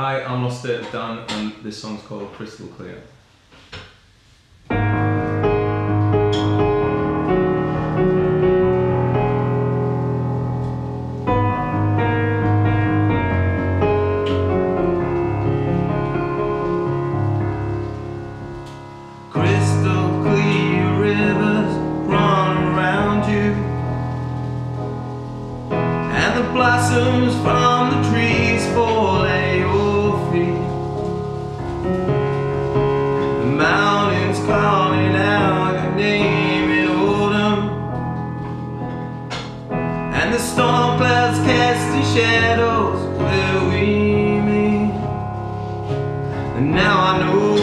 Hi, I'm Lost State Dan, and this song's called Crystal Clear. Crystal clear and the storm clouds casting shadows where we meet. And now I know.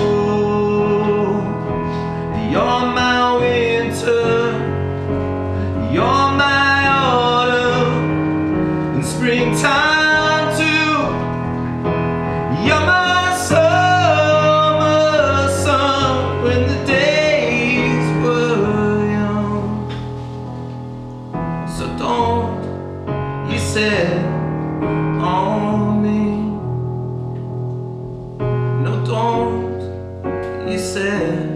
Don't you set on me. No, don't you set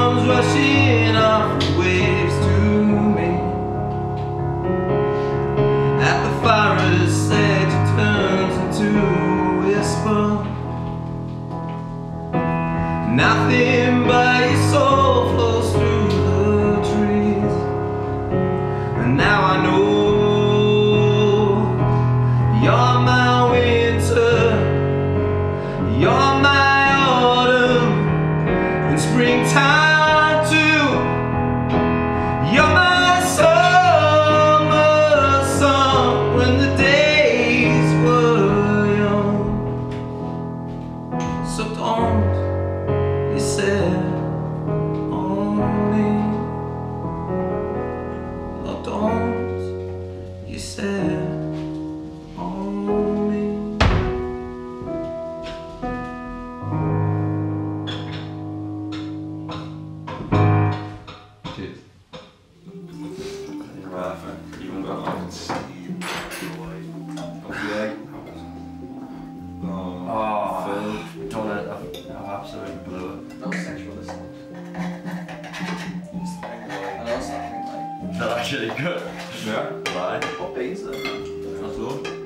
comes rushing off the waves to me. At the forest edge it turns into a whisper Nothing but your soul So don't you set on me. No, don't you set don't it. I've, I've absolutely blew it. Not sexual this one. I know something like Not actually good. Yeah. Lie. what beans though? That's all.